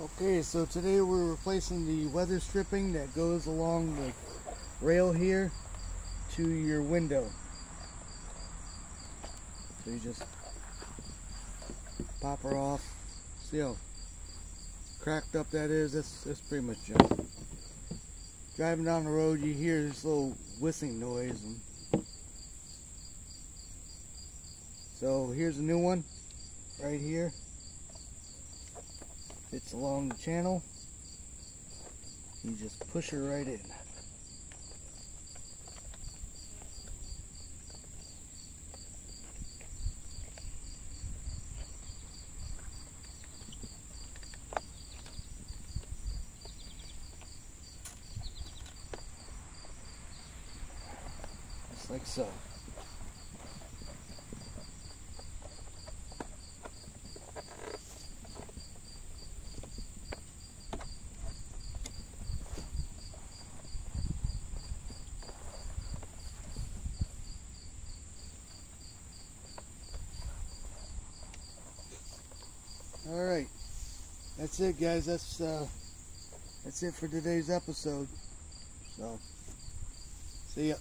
Okay, so today we're replacing the weather stripping that goes along the rail here to your window. So you just pop her off. See how cracked up that is? That's, that's pretty much junk. Driving down the road you hear this little whistling noise. And so here's a new one right here. It's along the channel. You just push her right in. Just like so. All right, that's it, guys. That's uh, that's it for today's episode. So, see ya.